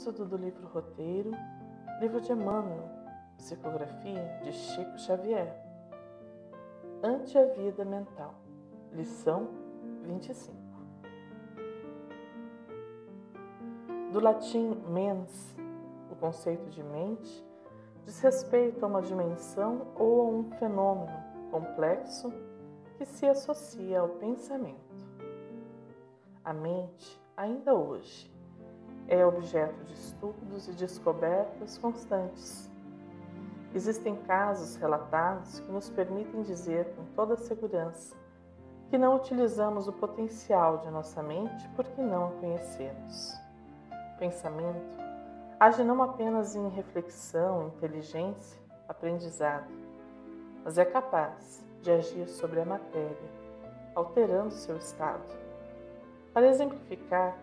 Estudo do livro Roteiro, livro de Emmanuel, psicografia de Chico Xavier. Ante a vida mental, lição 25. Do latim mens, o conceito de mente, diz respeito a uma dimensão ou a um fenômeno complexo que se associa ao pensamento. A mente, ainda hoje, é objeto de estudos e descobertas constantes. Existem casos relatados que nos permitem dizer com toda segurança que não utilizamos o potencial de nossa mente porque não a conhecemos. O pensamento age não apenas em reflexão, inteligência, aprendizado, mas é capaz de agir sobre a matéria, alterando seu estado. Para exemplificar,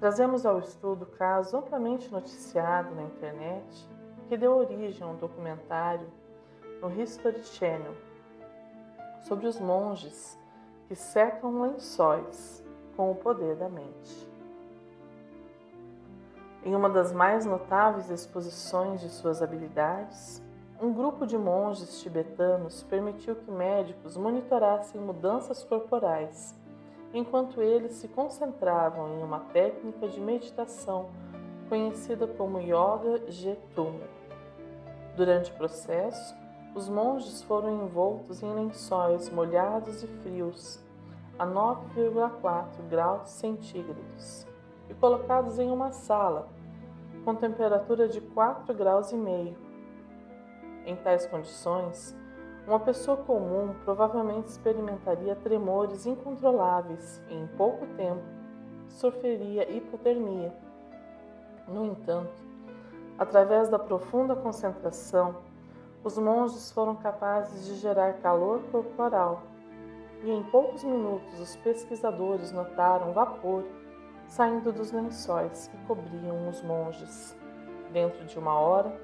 Trazemos ao estudo caso amplamente noticiado na internet que deu origem a um documentário no History Channel sobre os monges que secam lençóis com o poder da mente. Em uma das mais notáveis exposições de suas habilidades, um grupo de monges tibetanos permitiu que médicos monitorassem mudanças corporais enquanto eles se concentravam em uma técnica de meditação conhecida como Yoga Jetuma. Durante o processo, os monges foram envoltos em lençóis molhados e frios a 9,4 graus centígrados e colocados em uma sala com temperatura de 4 graus e meio. Em tais condições, uma pessoa comum provavelmente experimentaria tremores incontroláveis e, em pouco tempo, sofreria hipotermia. No entanto, através da profunda concentração, os monges foram capazes de gerar calor corporal e, em poucos minutos, os pesquisadores notaram vapor saindo dos lençóis que cobriam os monges. Dentro de uma hora,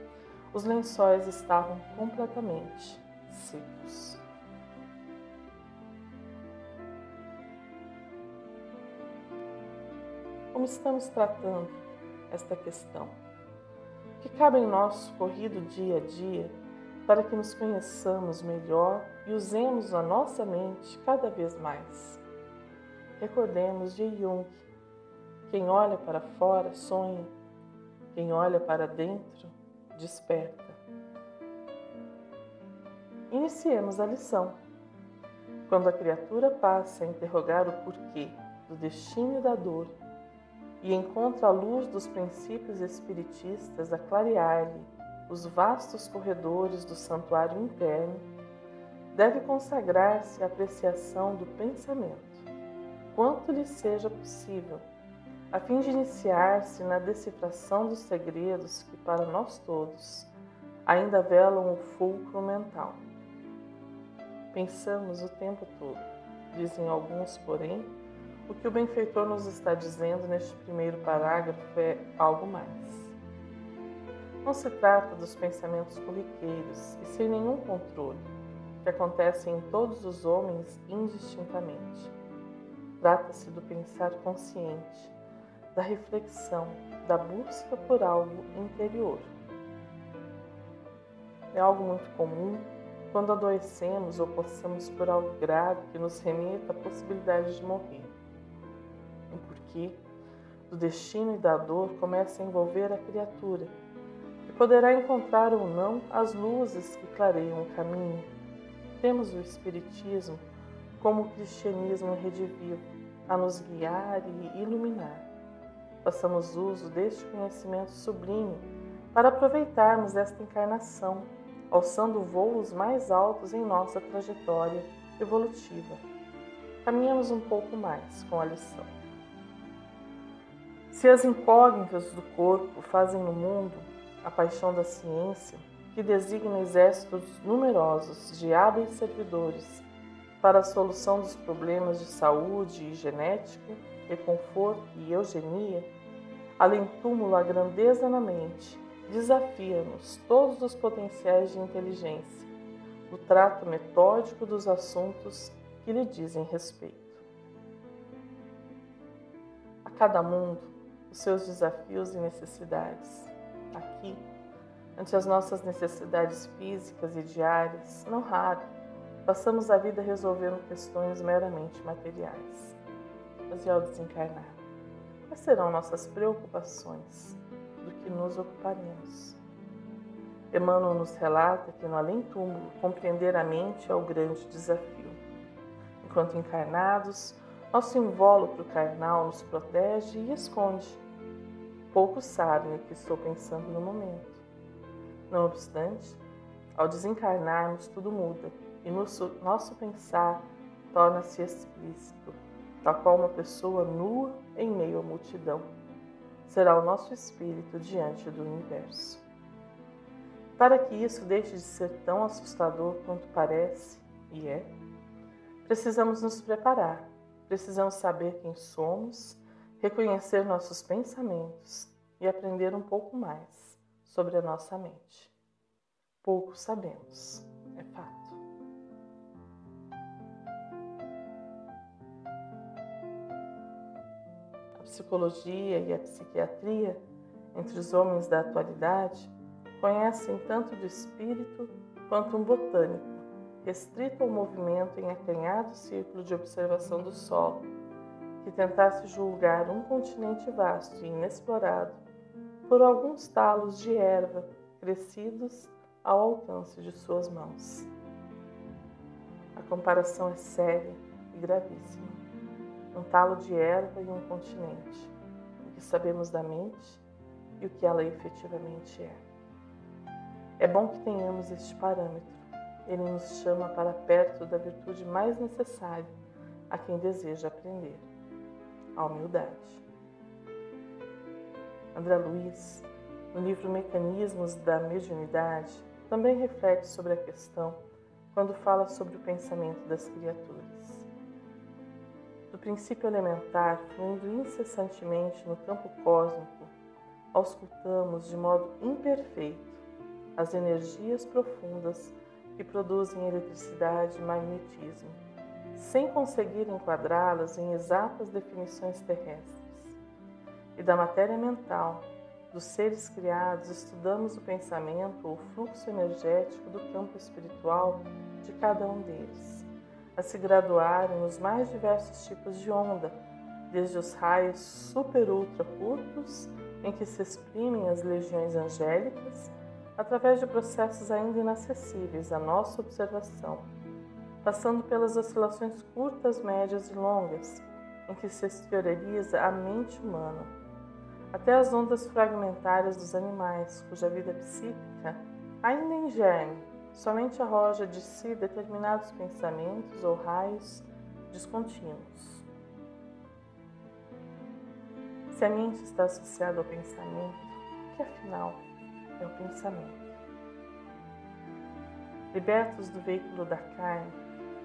os lençóis estavam completamente secos. Como estamos tratando esta questão? Que cabe em nosso corrido dia a dia para que nos conheçamos melhor e usemos a nossa mente cada vez mais. Recordemos de Jung: quem olha para fora sonha, quem olha para dentro desperta. Iniciemos a lição. Quando a criatura passa a interrogar o porquê do destino e da dor e encontra a luz dos princípios espiritistas a clarear-lhe os vastos corredores do santuário interno, deve consagrar-se à apreciação do pensamento, quanto lhe seja possível, a fim de iniciar-se na decifração dos segredos que, para nós todos, ainda velam o fulcro mental. Pensamos o tempo todo, dizem alguns, porém, o que o benfeitor nos está dizendo neste primeiro parágrafo é algo mais. Não se trata dos pensamentos corriqueiros e sem nenhum controle, que acontecem em todos os homens indistintamente. Trata-se do pensar consciente, da reflexão, da busca por algo interior. É algo muito comum quando adoecemos ou passamos por algo grave que nos remeta à possibilidade de morrer. O porquê do destino e da dor começa a envolver a criatura, que poderá encontrar ou não as luzes que clareiam o caminho. Temos o Espiritismo como o cristianismo redivivo a nos guiar e iluminar. Façamos uso deste conhecimento sublime para aproveitarmos esta encarnação alçando voos mais altos em nossa trajetória evolutiva. Caminhamos um pouco mais com a lição. Se as incógnitas do corpo fazem no mundo a paixão da ciência, que designa exércitos numerosos de hábeis servidores para a solução dos problemas de saúde e genética, reconforto e eugenia, além túmulo a grandeza na mente desafia-nos todos os potenciais de inteligência, o trato metódico dos assuntos que lhe dizem respeito. A cada mundo, os seus desafios e necessidades. Aqui, ante as nossas necessidades físicas e diárias, não raro, passamos a vida resolvendo questões meramente materiais. Mas e ao desencarnar? Quais serão nossas preocupações? Do que nos ocuparemos? Emmanuel nos relata que no além-túmulo compreender a mente é o grande desafio. Enquanto encarnados, nosso invólucro carnal nos protege e esconde. Poucos sabem o que estou pensando no momento. Não obstante, ao desencarnarmos, tudo muda e nosso, nosso pensar torna-se explícito, tal qual uma pessoa nua em meio à multidão. Será o nosso espírito diante do universo. Para que isso deixe de ser tão assustador quanto parece e é, precisamos nos preparar, precisamos saber quem somos, reconhecer nossos pensamentos e aprender um pouco mais sobre a nossa mente. Pouco sabemos, é fato. Psicologia e a psiquiatria, entre os homens da atualidade, conhecem tanto do espírito quanto um botânico, restrito ao movimento em acanhado círculo de observação do solo, que tentasse julgar um continente vasto e inexplorado por alguns talos de erva crescidos ao alcance de suas mãos. A comparação é séria e gravíssima. Um talo de erva e um continente, o que sabemos da mente e o que ela efetivamente é. É bom que tenhamos este parâmetro. Ele nos chama para perto da virtude mais necessária a quem deseja aprender: a humildade. André Luiz, no livro Mecanismos da Mediunidade, também reflete sobre a questão quando fala sobre o pensamento das criaturas. Princípio elementar, fluindo incessantemente no campo cósmico, auscultamos de modo imperfeito as energias profundas que produzem eletricidade e magnetismo, sem conseguir enquadrá-las em exatas definições terrestres. E da matéria mental, dos seres criados, estudamos o pensamento ou fluxo energético do campo espiritual de cada um deles, a se graduarem nos mais diversos tipos de onda, desde os raios super-ultra curtos, em que se exprimem as legiões angélicas, através de processos ainda inacessíveis à nossa observação, passando pelas oscilações curtas, médias e longas, em que se exterioriza a mente humana, até as ondas fragmentárias dos animais, cuja vida psíquica, ainda em germe, somente arroja de si determinados pensamentos ou raios descontínuos. Se a mente está associada ao pensamento, que afinal é o pensamento. Libertos do veículo da carne,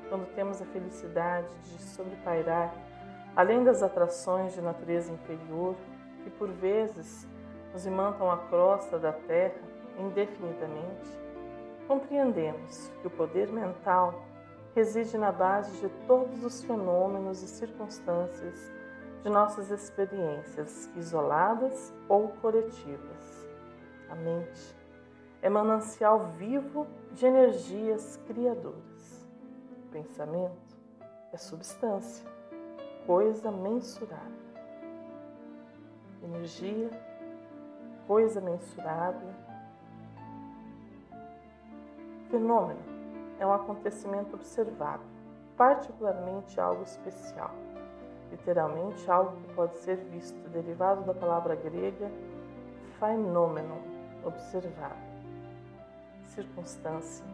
quando temos a felicidade de sobrepairar, além das atrações de natureza inferior, que por vezes nos imantam a crosta da terra indefinidamente, compreendemos que o poder mental reside na base de todos os fenômenos e circunstâncias de nossas experiências isoladas ou coletivas. A mente é manancial vivo de energias criadoras. O pensamento é substância, coisa mensurável. Energia, coisa mensurável. Fenômeno é um acontecimento observável, particularmente algo especial, literalmente algo que pode ser visto, derivado da palavra grega fenômeno, observável. Circunstância,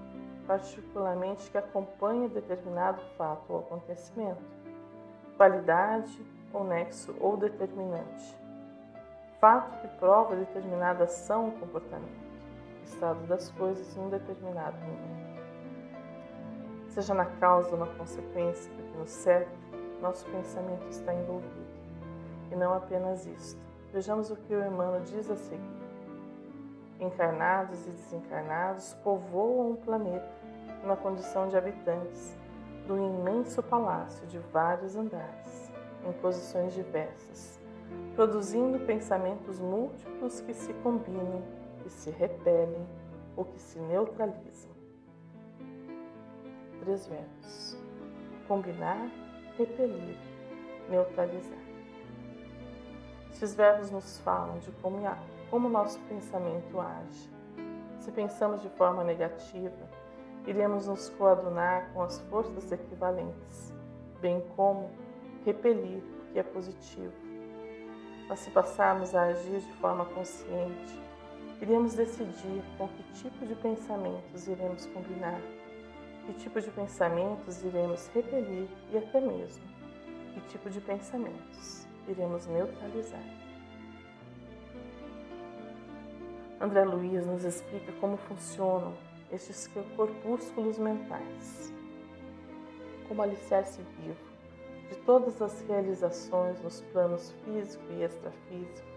particularmente que acompanha determinado fato ou acontecimento. Qualidade ou nexo ou determinante. Fato que prova determinada ação ou comportamento. Estado das coisas em um determinado momento. Seja na causa ou na consequência, porque no certo nosso pensamento está envolvido. E não apenas isto. Vejamos o que o Emmanuel diz a seguir encarnados e desencarnados, povoam o planeta na condição de habitantes do imenso palácio de vários andares, em posições diversas, produzindo pensamentos múltiplos que se combinam, que se repelem ou que se neutralizam. Três verbos: combinar, repelir, neutralizar. Estes verbos nos falam de como, como nosso pensamento age. Se pensamos de forma negativa, iremos nos coadunar com as forças equivalentes, bem como repelir o que é positivo. Mas se passarmos a agir de forma consciente, iremos decidir com que tipo de pensamentos iremos combinar, que tipo de pensamentos iremos repelir e até mesmo que tipo de pensamentos iremos neutralizar. André Luiz nos explica como funcionam estes corpúsculos mentais, como alicerce vivo de todas as realizações nos planos físico e extrafísico,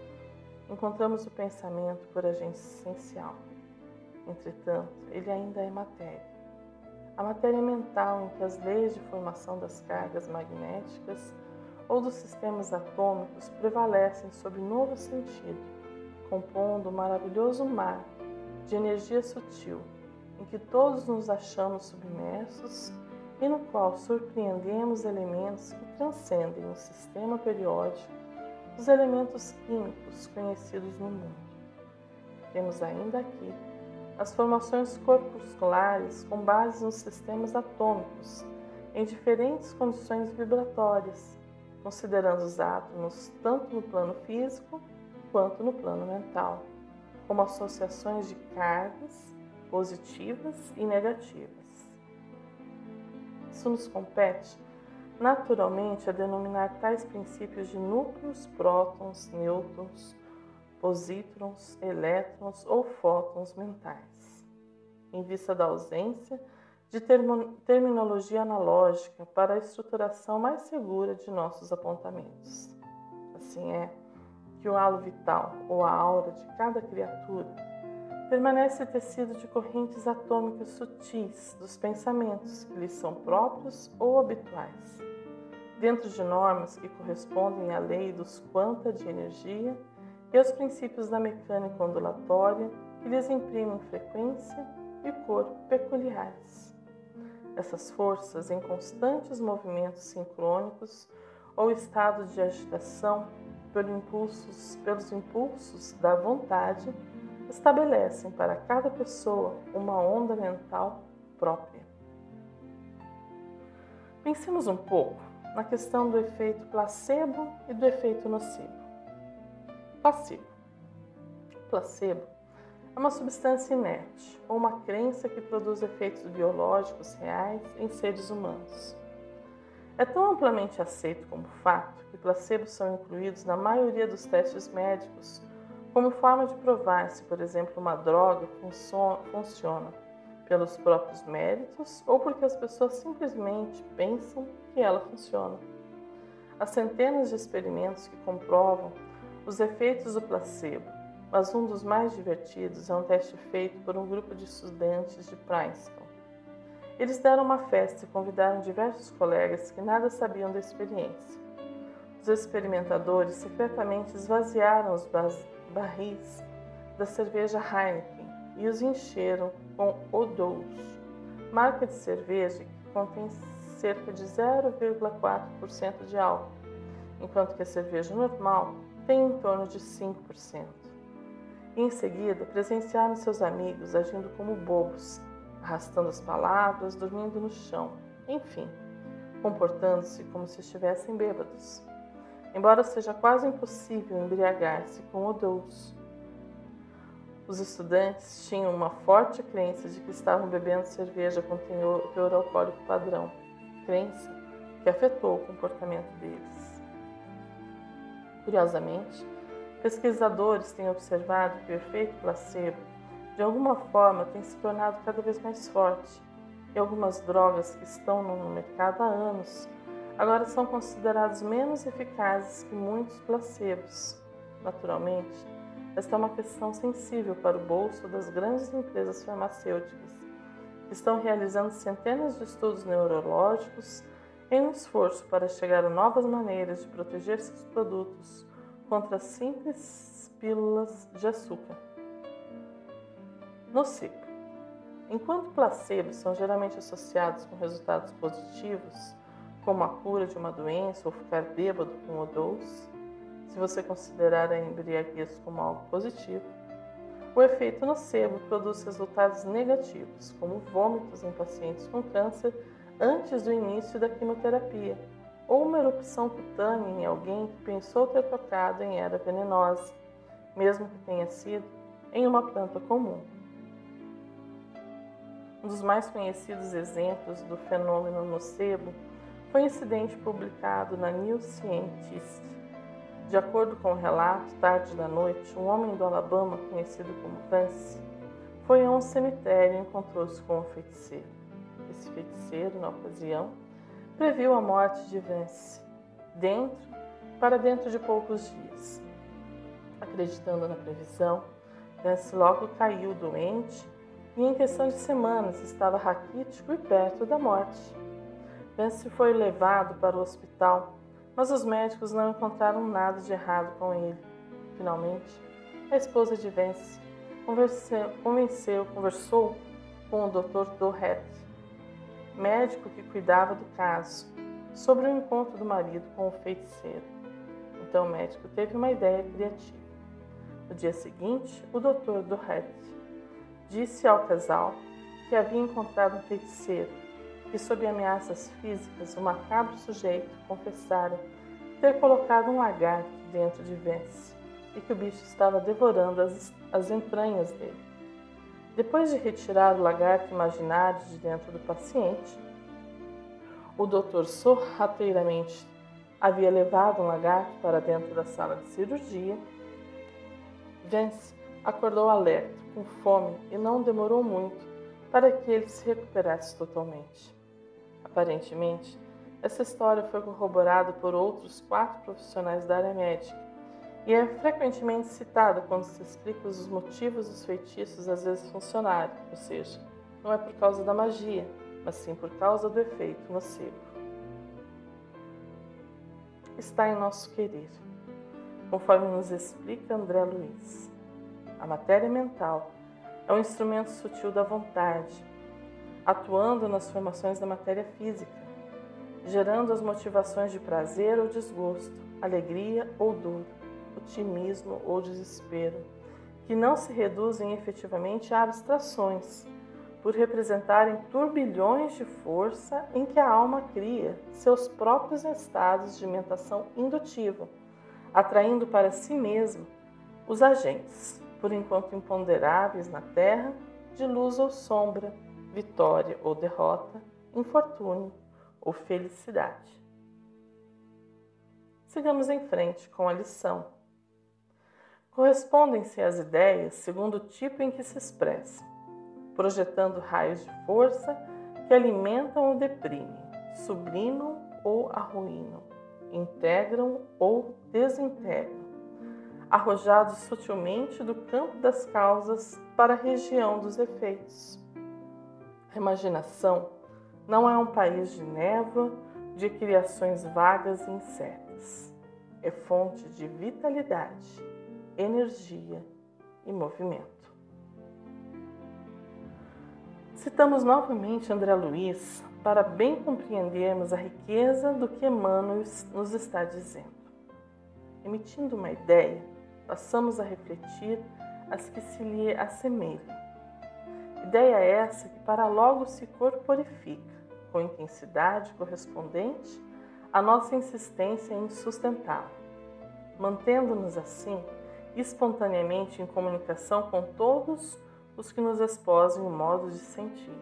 encontramos o pensamento por agente essencial. Entretanto, ele ainda é matéria. A matéria mental em que as leis de formação das cargas magnéticas ou dos sistemas atômicos prevalecem sob novo sentido, compondo um maravilhoso mar de energia sutil em que todos nos achamos submersos e no qual surpreendemos elementos que transcendem o sistema periódico dos elementos químicos conhecidos no mundo. Temos ainda aqui as formações corpusculares com base nos sistemas atômicos em diferentes condições vibratórias, considerando os átomos tanto no plano físico quanto no plano mental, como associações de cargas positivas e negativas. Isso nos compete, naturalmente, a denominar tais princípios de núcleos, prótons, nêutrons, positrons, elétrons ou fótons mentais, em vista da ausência de terminologia analógica para a estruturação mais segura de nossos apontamentos. Assim é que o halo vital ou a aura de cada criatura permanece tecido de correntes atômicas sutis dos pensamentos que lhes são próprios ou habituais, dentro de normas que correspondem à lei dos quanta de energia e aos princípios da mecânica ondulatória que lhes imprimem frequência e corpo peculiares. Essas forças, em constantes movimentos sincrônicos ou estado de agitação pelos impulsos, pelos impulsos da vontade, estabelecem para cada pessoa uma onda mental própria. Pensemos um pouco na questão do efeito placebo e do efeito nocivo. Placebo. Placebo é uma substância inerte ou uma crença que produz efeitos biológicos reais em seres humanos. É tão amplamente aceito como fato que placebos são incluídos na maioria dos testes médicos como forma de provar se, por exemplo, uma droga funciona pelos próprios méritos ou porque as pessoas simplesmente pensam que ela funciona. Há centenas de experimentos que comprovam os efeitos do placebo mas um dos mais divertidos é um teste feito por um grupo de estudantes de Princeton. Eles deram uma festa e convidaram diversos colegas que nada sabiam da experiência. Os experimentadores secretamente esvaziaram os barris da cerveja Heineken e os encheram com O2, marca de cerveja que contém cerca de 0,4% de álcool, enquanto que a cerveja normal tem em torno de 5% e em seguida presenciaram seus amigos agindo como bobos, arrastando as palavras, dormindo no chão, enfim, comportando-se como se estivessem bêbados. Embora seja quase impossível embriagar-se com o doce. Os estudantes tinham uma forte crença de que estavam bebendo cerveja com teor, alcoólico padrão, crença que afetou o comportamento deles. Curiosamente, Pesquisadores têm observado que o efeito placebo, de alguma forma, tem se tornado cada vez mais forte, e algumas drogas que estão no mercado há anos agora são consideradas menos eficazes que muitos placebos. Naturalmente, esta é uma questão sensível para o bolso das grandes empresas farmacêuticas, que estão realizando centenas de estudos neurológicos em um esforço para chegar a novas maneiras de proteger seus produtos contra simples pílulas de açúcar. Nocivo. Enquanto placebos são geralmente associados com resultados positivos, como a cura de uma doença ou ficar bêbado com o doce, se você considerar a embriaguez como algo positivo, o efeito nocebo produz resultados negativos, como vômitos em pacientes com câncer antes do início da quimioterapia, ou uma erupção cutânea em alguém que pensou ter tocado em erva venenosa, mesmo que tenha sido em uma planta comum. Um dos mais conhecidos exemplos do fenômeno nocebo foi um incidente publicado na New Scientist. De acordo com o relato, tarde da noite, um homem do Alabama, conhecido como Vance, foi a um cemitério e encontrou-se com um feiticeiro. Esse feiticeiro, na ocasião, previu a morte de Vance dentro para dentro de poucos dias. Acreditando na previsão, Vance logo caiu doente e em questão de semanas estava raquítico e perto da morte. Vance foi levado para o hospital, mas os médicos não encontraram nada de errado com ele. Finalmente, a esposa de Vance convenceu, conversou com o Dr. Dohet, médico que cuidava do caso, sobre o encontro do marido com o feiticeiro. Então o médico teve uma ideia criativa. No dia seguinte, o Dr. Dohet Disse ao casal que havia encontrado um feiticeiro que, sob ameaças físicas, o macabro sujeito confessara ter colocado um lagarto dentro de Vence e que o bicho estava devorando as, as entranhas dele. Depois de retirar o lagarto imaginário de dentro do paciente, o doutor sorrateiramente havia levado um lagarto para dentro da sala de cirurgia. Vence acordou alerta, com fome, e não demorou muito para que ele se recuperasse totalmente. Aparentemente, essa história foi corroborada por outros quatro profissionais da área médica e é frequentemente citada quando se explica os motivos dos feitiços às vezes funcionarem, ou seja, não é por causa da magia, mas sim por causa do efeito nocivo. Está em nosso querer, conforme nos explica André Luiz. A matéria mental é um instrumento sutil da vontade, atuando nas formações da matéria física, gerando as motivações de prazer ou desgosto, alegria ou dor, otimismo ou desespero, que não se reduzem efetivamente a abstrações, por representarem turbilhões de força em que a alma cria seus próprios estados de mentação indutiva, atraindo para si mesma os agentes por enquanto imponderáveis na terra, de luz ou sombra, vitória ou derrota, infortúnio ou felicidade. Sigamos em frente com a lição. Correspondem-se as ideias segundo o tipo em que se expressam, projetando raios de força que alimentam ou deprimem, sublimam ou arruinam, integram ou desintegram arrojados sutilmente do campo das causas para a região dos efeitos. A imaginação não é um país de névoa, de criações vagas e incertas. É fonte de vitalidade, energia e movimento. Citamos novamente André Luiz para bem compreendermos a riqueza do que Emmanuel nos está dizendo. Emitindo uma ideia, passamos a refletir as que se lhe assemelham. Ideia essa que para logo se corporifica, com intensidade correspondente à nossa insistência em sustentá-la, mantendo-nos assim espontaneamente em comunicação com todos os que nos exposem o modo de sentir.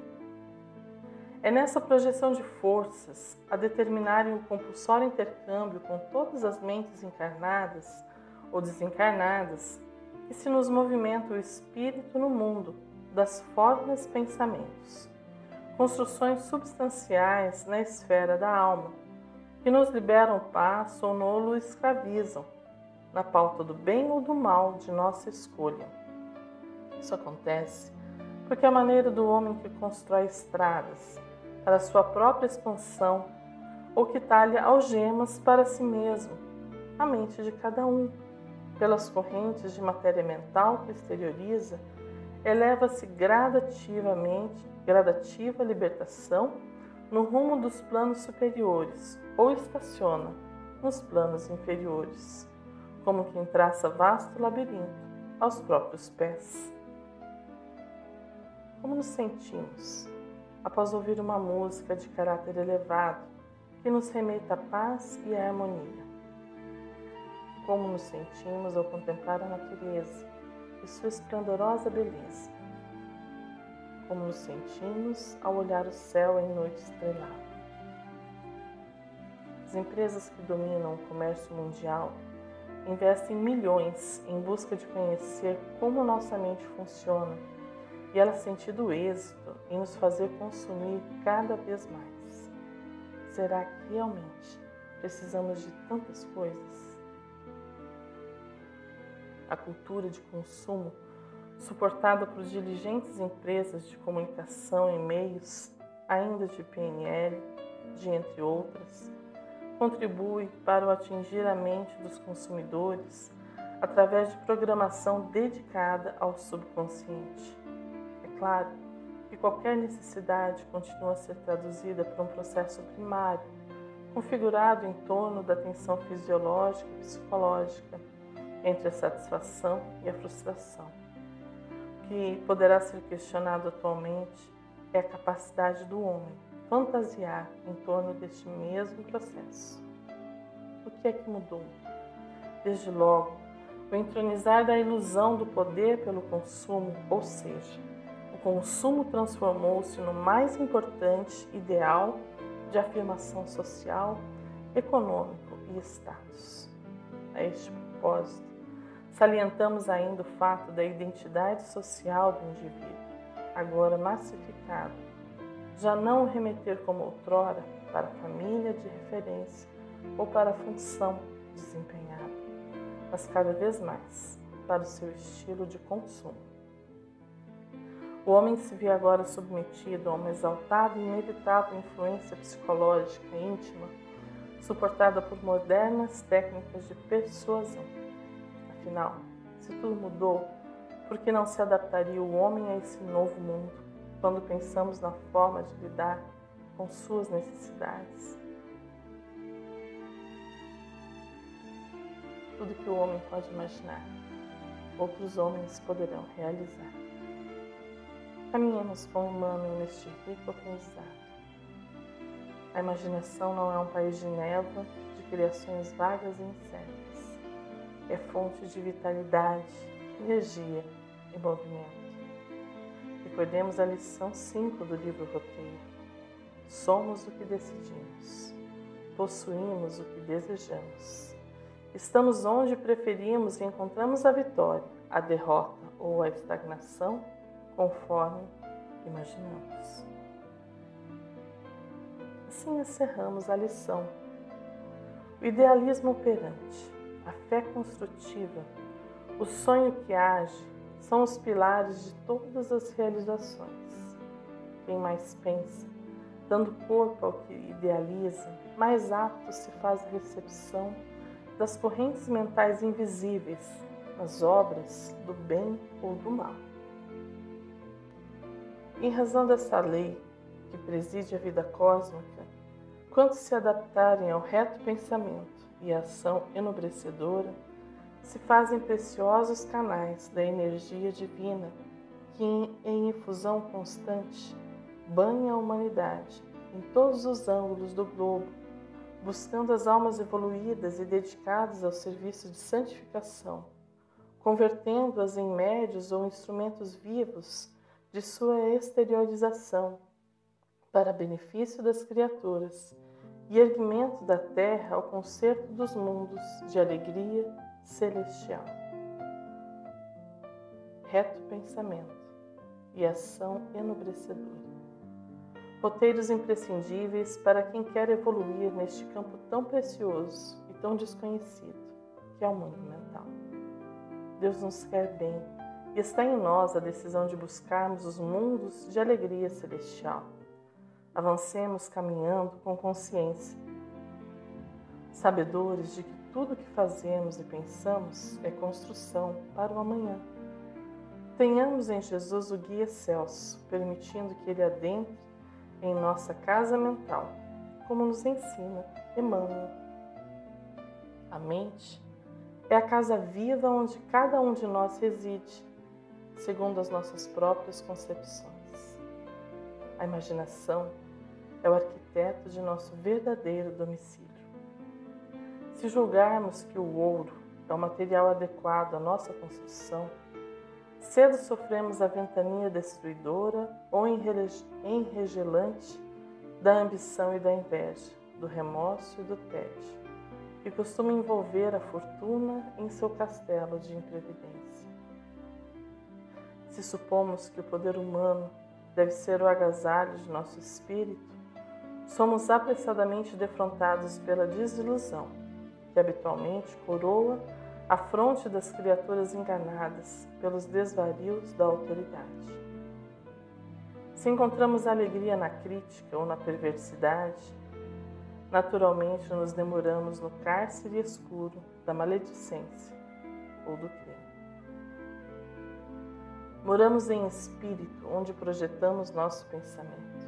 É nessa projeção de forças, a determinarem o compulsório intercâmbio com todas as mentes encarnadas, ou desencarnadas, que se nos movimenta o espírito no mundo das formas pensamentos, construções substanciais na esfera da alma, que nos liberam o passo ou nolo escravizam, na pauta do bem ou do mal de nossa escolha. Isso acontece porque a maneira do homem que constrói estradas para sua própria expansão ou que talha algemas para si mesmo, a mente de cada um pelas correntes de matéria mental que exterioriza, eleva-se gradativamente, gradativa libertação no rumo dos planos superiores ou estaciona nos planos inferiores, como quem traça vasto labirinto aos próprios pés. Como nos sentimos após ouvir uma música de caráter elevado que nos remeta à paz e à harmonia? Como nos sentimos ao contemplar a natureza e sua esplendorosa beleza? Como nos sentimos ao olhar o céu em noite estrelada? As empresas que dominam o comércio mundial investem milhões em busca de conhecer como nossa mente funciona e ela tem tido êxito em nos fazer consumir cada vez mais. Será que realmente precisamos de tantas coisas? A cultura de consumo, suportada por diligentes empresas de comunicação e meios, ainda de PNL, de entre outras, contribui para o atingir a mente dos consumidores através de programação dedicada ao subconsciente. É claro que qualquer necessidade continua a ser traduzida por um processo primário, configurado em torno da tensão fisiológica e psicológica entre a satisfação e a frustração. O que poderá ser questionado atualmente é a capacidade do homem fantasiar em torno deste mesmo processo. O que é que mudou? Desde logo, o entronizar da ilusão do poder pelo consumo, ou seja, o consumo transformou-se no mais importante ideal de afirmação social, econômico e status. A este propósito, salientamos ainda o fato da identidade social do indivíduo, agora massificado já não remeter como outrora para a família de referência ou para a função desempenhada, mas cada vez mais para o seu estilo de consumo. O homem se vê agora submetido a uma exaltada e inevitável influência psicológica íntima, suportada por modernas técnicas de persuasão. Afinal, se tudo mudou, por que não se adaptaria o homem a esse novo mundo? quando pensamos na forma de lidar com suas necessidades. Tudo que o homem pode imaginar, outros homens poderão realizar. Caminhamos com Emmanuel neste rico aprendizado. A imaginação não é um país de névoa, de criações vagas e incertas. É fonte de vitalidade, energia e movimento. Recordemos a lição 5 do livro Roteiro. Somos o que decidimos. Possuímos o que desejamos. Estamos onde preferimos e encontramos a vitória, a derrota ou a estagnação, conforme imaginamos. Assim encerramos a lição. O idealismo operante, a fé construtiva, o sonho que age, são os pilares de todas as realizações. Quem mais pensa, dando corpo ao que idealiza, mais apto se faz a recepção das correntes mentais invisíveis nas obras do bem ou do mal. Em razão dessa lei que preside a vida cósmica, quantos se adaptarem ao reto pensamento e ação enobrecedora, se fazem preciosos canais da energia divina que, em infusão constante, banha a humanidade em todos os ângulos do globo, buscando as almas evoluídas e dedicadas ao serviço de santificação, convertendo-as em médios ou instrumentos vivos de sua exteriorização, para benefício das criaturas e erguimento da terra ao concerto dos mundos de alegria celestial. Reto pensamento e ação enobrecedora. Roteiros imprescindíveis para quem quer evoluir neste campo tão precioso e tão desconhecido que é o mundo mental. Deus nos quer bem e está em nós a decisão de buscarmos os mundos de alegria celestial. Avancemos caminhando com consciência, sabedores de que tudo que fazemos e pensamos é construção para o amanhã. Tenhamos em Jesus o guia Celso, permitindo que ele adentre em nossa casa mental, como nos ensina Emmanuel. A mente é a casa viva onde cada um de nós reside, segundo as nossas próprias concepções. A imaginação é o arquiteto de nosso verdadeiro domicílio. Se julgarmos que o ouro é o material adequado à nossa construção, Cedo sofremos a ventania destruidora ou enregelante da ambição e da inveja, do remorso e do tédio, que costuma envolver a fortuna em seu castelo de imprevidência. Se supomos que o poder humano deve ser o agasalho de nosso espírito, somos apressadamente defrontados pela desilusão, que habitualmente coroa a fronte das criaturas enganadas pelos desvarios da autoridade. Se encontramos alegria na crítica ou na perversidade, naturalmente nos demoramos no cárcere escuro da maledicência ou do crime. Moramos em espírito, onde projetamos nosso pensamento.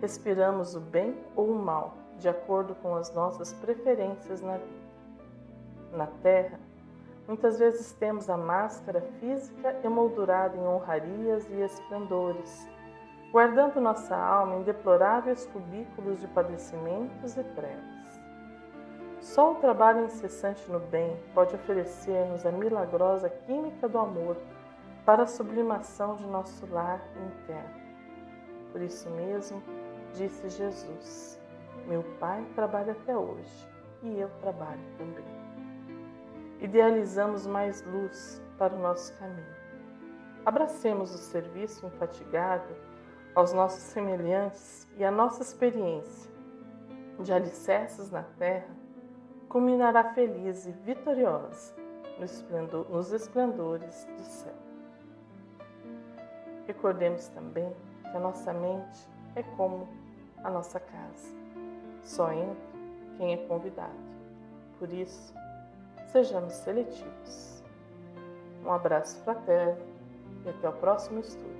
Respiramos o bem ou o mal, de acordo com as nossas preferências na vida na terra, muitas vezes temos a máscara física emoldurada em honrarias e esplendores, guardando nossa alma em deploráveis cubículos de padecimentos e trevas. Só o trabalho incessante no bem pode oferecer-nos a milagrosa química do amor para a sublimação de nosso lar interno. Por isso mesmo, disse Jesus: Meu Pai trabalha até hoje e eu trabalho também idealizamos mais luz para o nosso caminho. Abracemos o serviço infatigável aos nossos semelhantes e a nossa experiência de alicerces na terra culminará feliz e vitoriosa nos esplendores do céu. Recordemos também que a nossa mente é como a nossa casa. Só entra quem é convidado. Por isso, sejamos seletivos. Um abraço fraterno e até o próximo estudo.